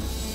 Yeah.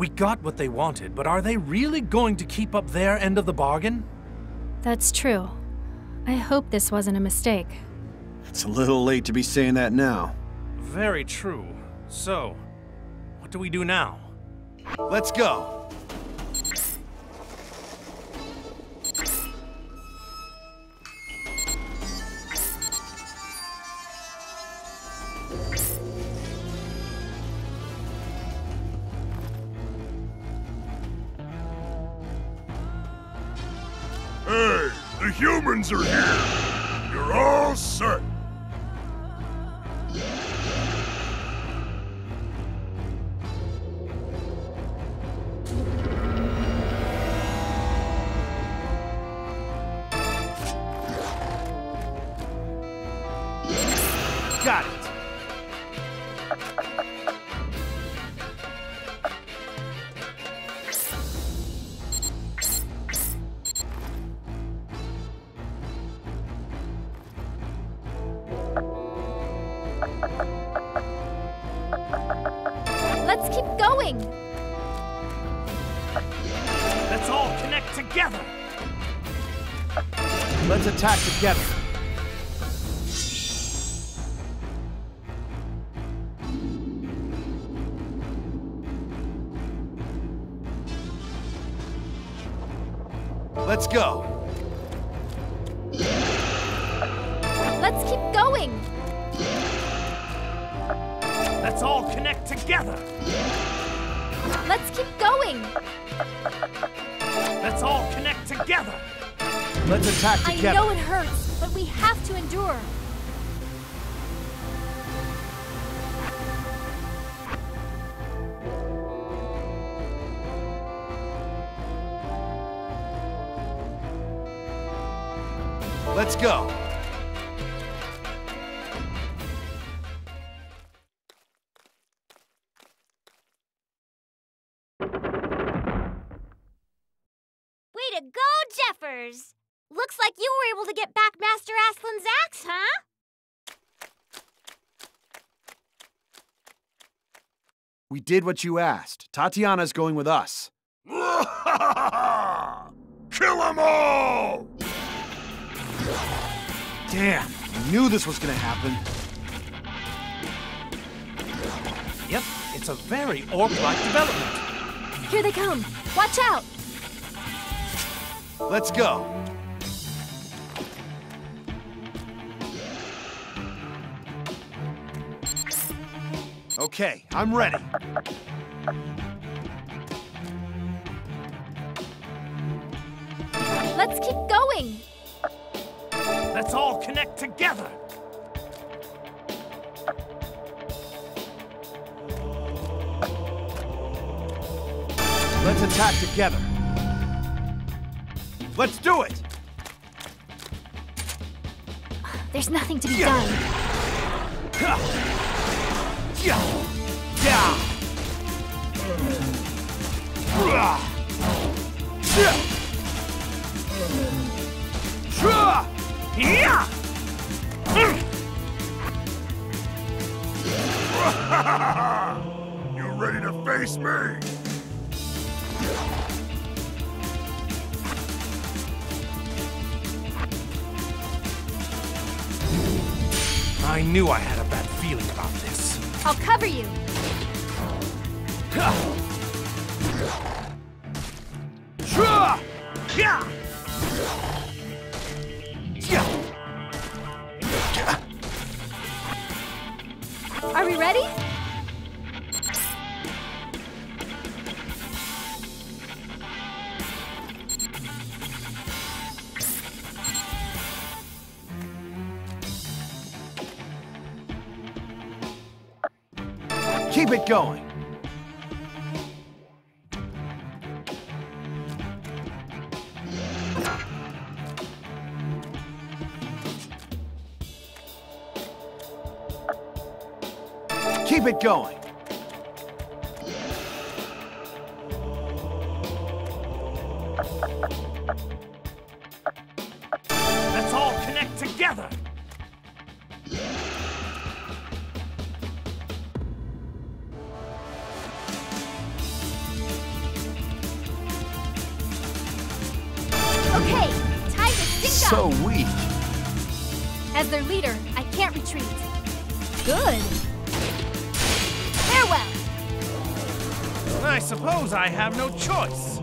We got what they wanted, but are they really going to keep up their end of the bargain? That's true. I hope this wasn't a mistake. It's a little late to be saying that now. Very true. So, what do we do now? Let's go. Humans are here. You're all set. Attack together. Let's go. Let's keep going! Let's all connect together. Let's keep going! Let's all connect together. Let's attack together. I know it hurts, but we have to endure. Let's go. We did what you asked. Tatiana's going with us. Kill them all! Damn, I knew this was gonna happen. Yep, it's a very orc-like development. Here they come! Watch out! Let's go. Okay, I'm ready. Let's keep going! Let's all connect together! Let's attack together. Let's do it! There's nothing to be done. Yeah! Yeah! Yeah! You ready to face me? I knew I had a bad feeling about this. I'll cover you. Are we ready? Going. Keep it going. Okay, time to sync So up. weak. As their leader, I can't retreat. Good. Farewell. I suppose I have no choice.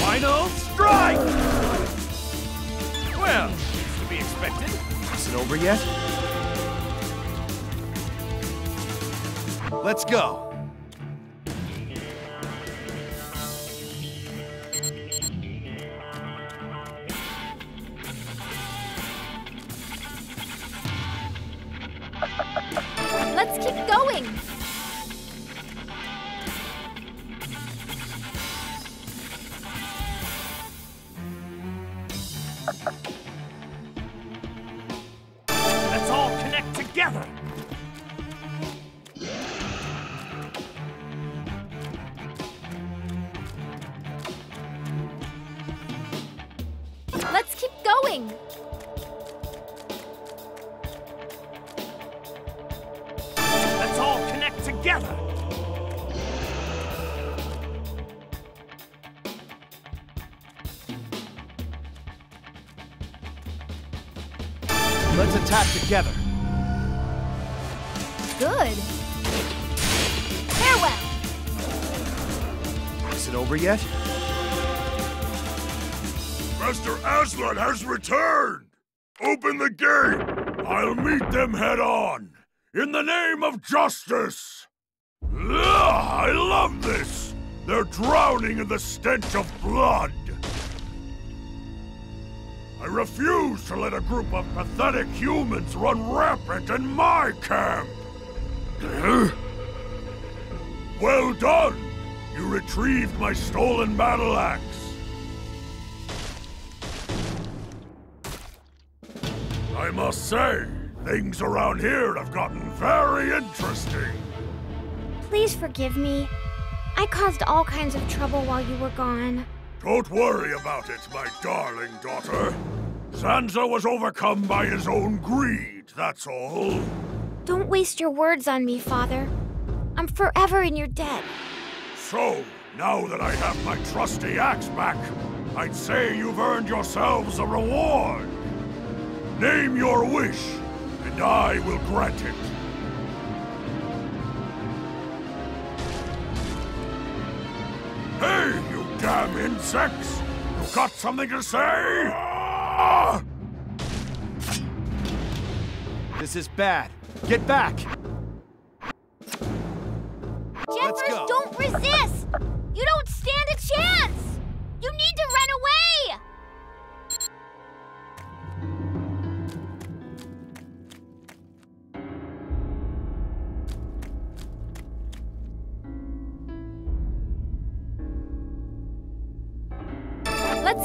Final strike! Well, it's to be expected. Is it over yet? Let's go. Going. Let's all connect together! Let's attack together. Good. Farewell. Is it over yet? Master Aslan has returned! Open the gate! I'll meet them head on! In the name of justice! Ugh, I love this! They're drowning in the stench of blood! I refuse to let a group of pathetic humans run rampant in my camp! well done! You retrieved my stolen battle axe! I must say, things around here have gotten very interesting. Please forgive me. I caused all kinds of trouble while you were gone. Don't worry about it, my darling daughter. Zanza was overcome by his own greed, that's all. Don't waste your words on me, Father. I'm forever in your debt. So, now that I have my trusty axe back, I'd say you've earned yourselves a reward. Name your wish, and I will grant it. Hey, you damn insects! You got something to say? This is bad. Get back!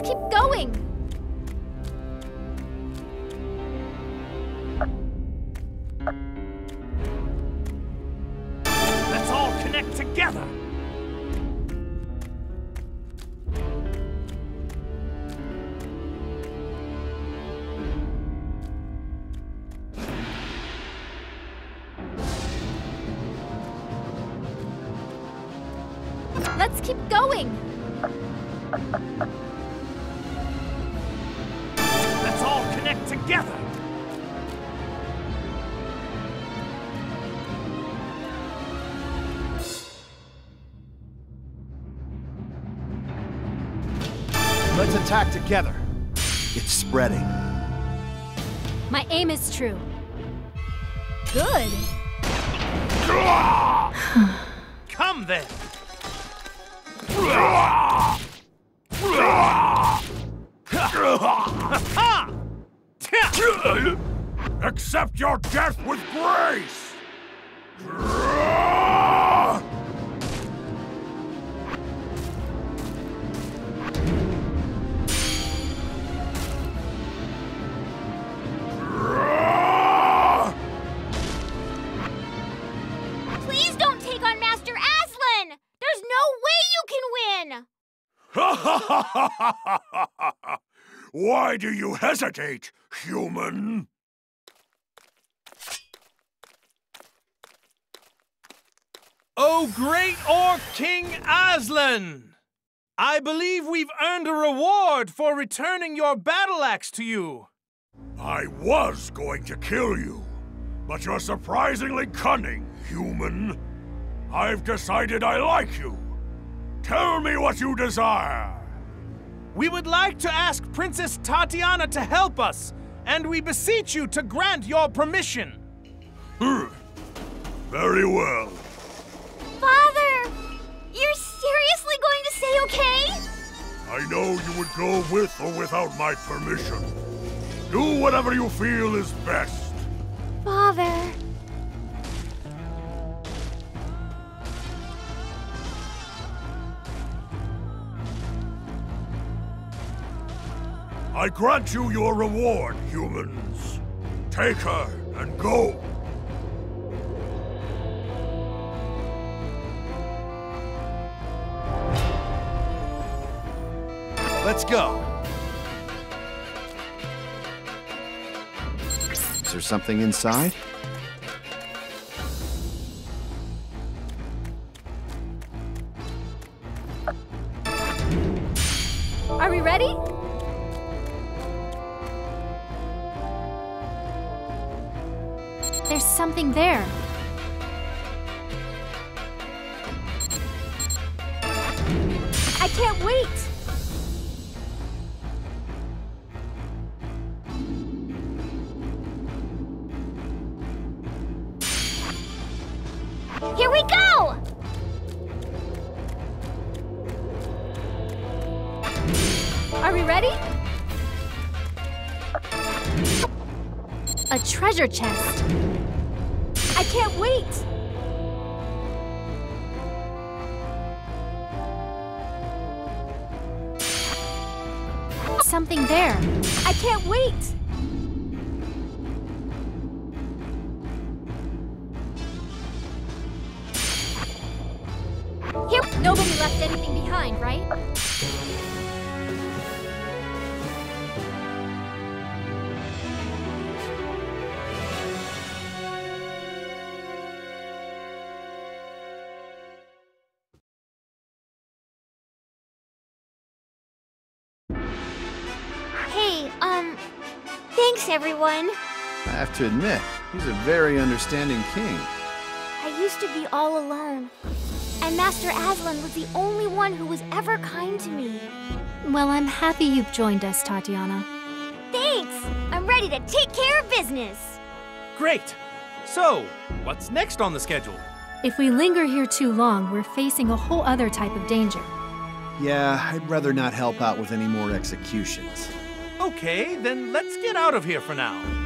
Let's keep going. Let's all connect together. Let's keep going. Let's attack together. It's spreading. My aim is true. Good. Come then. Accept your death with grace! Why do you hesitate, human? Oh, great Orc King Aslan! I believe we've earned a reward for returning your battle axe to you. I was going to kill you, but you're surprisingly cunning, human. I've decided I like you. Tell me what you desire. We would like to ask Princess Tatiana to help us, and we beseech you to grant your permission. Hmm. Very well. Father! You're seriously going to say okay? I know you would go with or without my permission. Do whatever you feel is best. Father. I grant you your reward, humans. Take her and go. Let's go. Is there something inside? Here we go! Are we ready? A treasure chest. I can't wait! Something there. I can't wait! Nobody left anything behind, right? Hey, um, thanks everyone. I have to admit, he's a very understanding king. I used to be all alone. And Master Aslan was the only one who was ever kind to me. Well, I'm happy you've joined us, Tatiana. Thanks! I'm ready to take care of business. Great! So, what's next on the schedule? If we linger here too long, we're facing a whole other type of danger. Yeah, I'd rather not help out with any more executions. Okay, then let's get out of here for now.